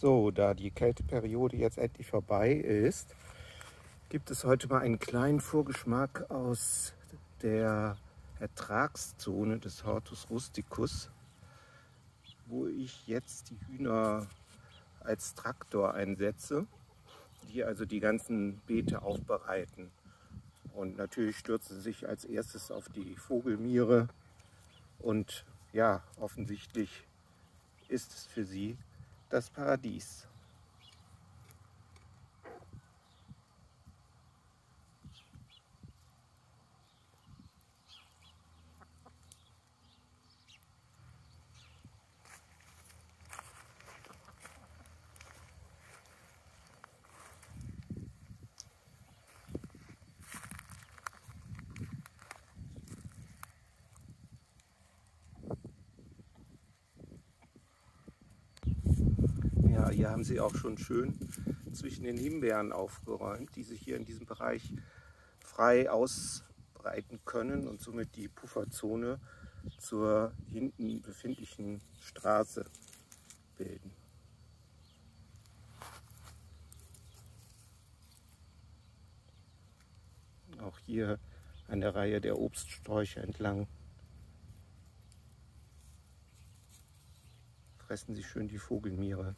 So, da die Kälteperiode jetzt endlich vorbei ist, gibt es heute mal einen kleinen Vorgeschmack aus der Ertragszone des Hortus rusticus, wo ich jetzt die Hühner als Traktor einsetze, die also die ganzen Beete aufbereiten. Und natürlich stürzen sie sich als erstes auf die Vogelmiere und ja, offensichtlich ist es für sie das Paradies. Hier haben sie auch schon schön zwischen den Himbeeren aufgeräumt, die sich hier in diesem Bereich frei ausbreiten können und somit die Pufferzone zur hinten befindlichen Straße bilden. Auch hier an der Reihe der Obststräucher entlang fressen sie schön die Vogelmiere.